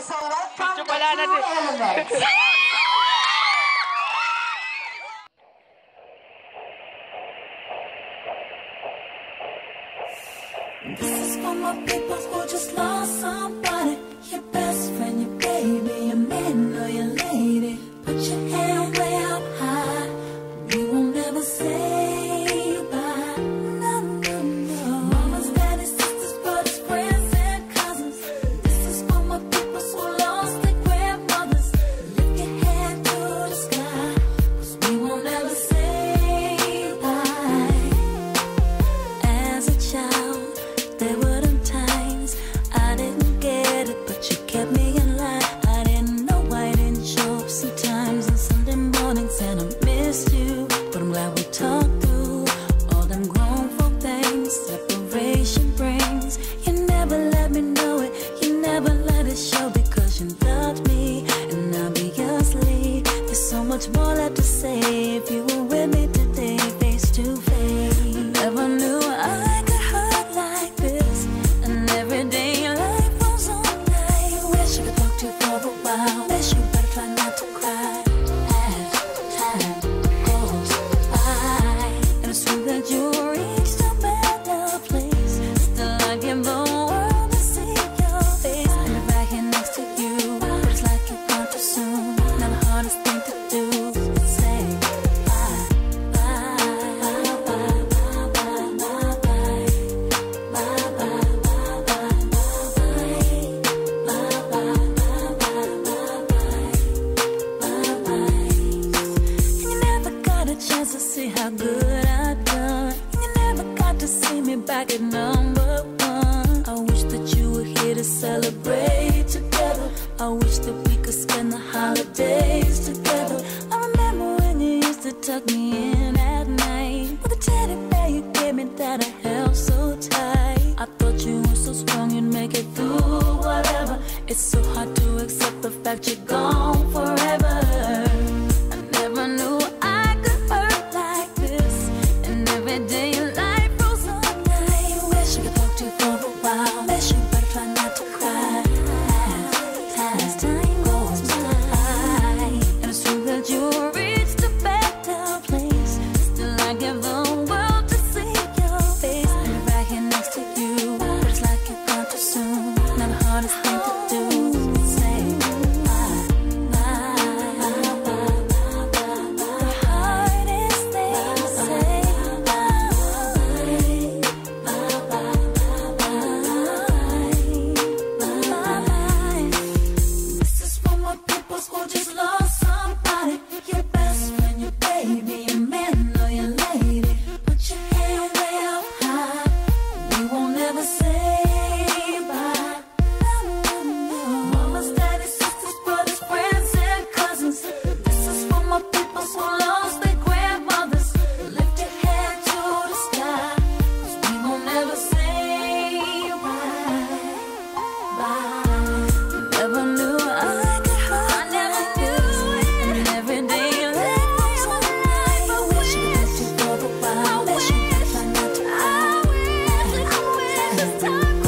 so welcome elements. this is for my people. say if you were with me today, face to face. tuck me in at night. With a teddy bear you gave me that I held so tight. I thought you were so strong you'd make it through whatever. It's so hard to accept the fact you're gone forever. I never knew I could hurt like this. And every day love.